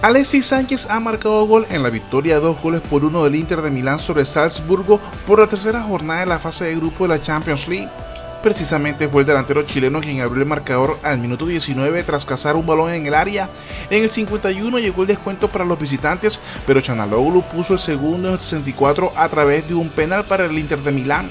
Alexis Sánchez ha marcado gol en la victoria de dos goles por uno del Inter de Milán sobre Salzburgo por la tercera jornada de la fase de grupo de la Champions League. Precisamente fue el delantero chileno quien abrió el marcador al minuto 19 tras cazar un balón en el área. En el 51 llegó el descuento para los visitantes, pero Chanaloglu puso el segundo en el 64 a través de un penal para el Inter de Milán.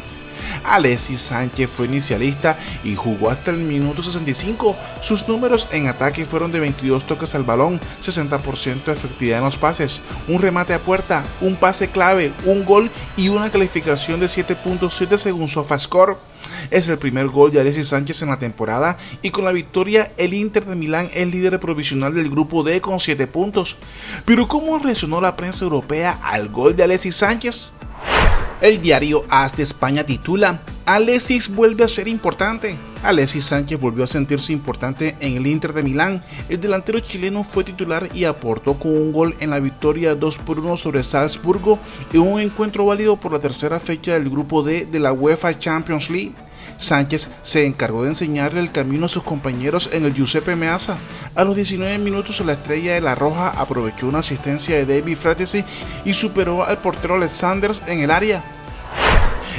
Alexis Sánchez fue inicialista y jugó hasta el minuto 65. Sus números en ataque fueron de 22 toques al balón, 60% de efectividad en los pases, un remate a puerta, un pase clave, un gol y una calificación de 7.7 según SofaScore. Es el primer gol de Alexis Sánchez en la temporada y con la victoria el Inter de Milán es líder provisional del grupo D con 7 puntos. Pero ¿cómo reaccionó la prensa europea al gol de Alexis Sánchez? El diario AS de España titula Alexis vuelve a ser importante. Alexis Sánchez volvió a sentirse importante en el Inter de Milán. El delantero chileno fue titular y aportó con un gol en la victoria 2 por 1 sobre Salzburgo en un encuentro válido por la tercera fecha del grupo D de la UEFA Champions League. Sánchez se encargó de enseñarle el camino a sus compañeros en el Giuseppe Meazza. A los 19 minutos la estrella de la Roja aprovechó una asistencia de David Fratesi y superó al portero Alexanders en el área.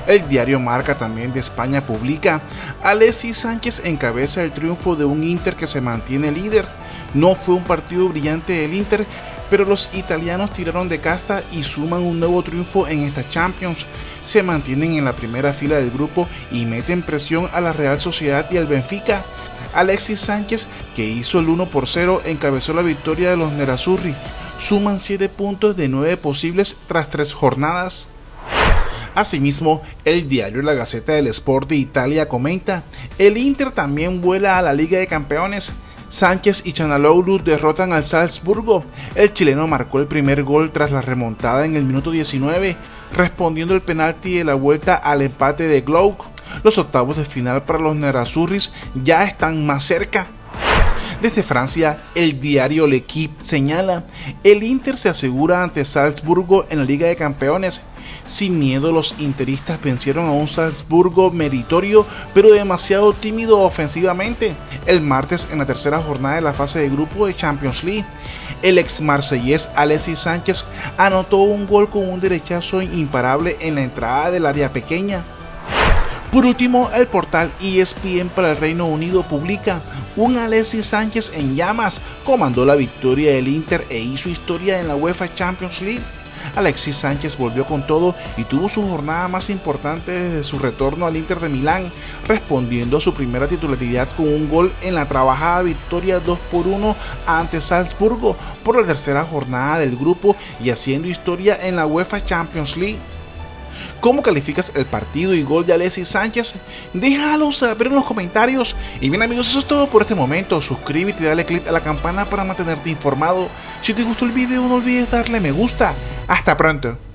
El diario Marca también de España publica, Alexis Sánchez encabeza el triunfo de un Inter que se mantiene líder. No fue un partido brillante del Inter, pero los italianos tiraron de casta y suman un nuevo triunfo en esta Champions. Se mantienen en la primera fila del grupo y meten presión a la Real Sociedad y al Benfica. Alexis Sánchez, que hizo el 1 por 0, encabezó la victoria de los Nerazzurri. Suman 7 puntos de 9 posibles tras 3 jornadas. Asimismo, el diario La Gaceta del Sport de Italia comenta, el Inter también vuela a la Liga de Campeones. Sánchez y Chanaloglu derrotan al Salzburgo. El chileno marcó el primer gol tras la remontada en el minuto 19, respondiendo el penalti de la vuelta al empate de Glouk. Los octavos de final para los Nerazzurris ya están más cerca. Desde Francia, el diario L'Equipe señala, el Inter se asegura ante Salzburgo en la Liga de Campeones. Sin miedo, los interistas vencieron a un Salzburgo meritorio, pero demasiado tímido ofensivamente, el martes en la tercera jornada de la fase de grupo de Champions League. El ex marsellés Alexis Sánchez anotó un gol con un derechazo imparable en la entrada del área pequeña. Por último, el portal ESPN para el Reino Unido publica un Alexis Sánchez en llamas comandó la victoria del Inter e hizo historia en la UEFA Champions League. Alexis Sánchez volvió con todo y tuvo su jornada más importante desde su retorno al Inter de Milán, respondiendo a su primera titularidad con un gol en la trabajada victoria 2 por 1 ante Salzburgo por la tercera jornada del grupo y haciendo historia en la UEFA Champions League. ¿Cómo calificas el partido y gol de Alexis Sánchez? Déjalo saber en los comentarios. Y bien amigos, eso es todo por este momento. Suscríbete y dale click a la campana para mantenerte informado. Si te gustó el video no olvides darle me gusta. Hasta pronto.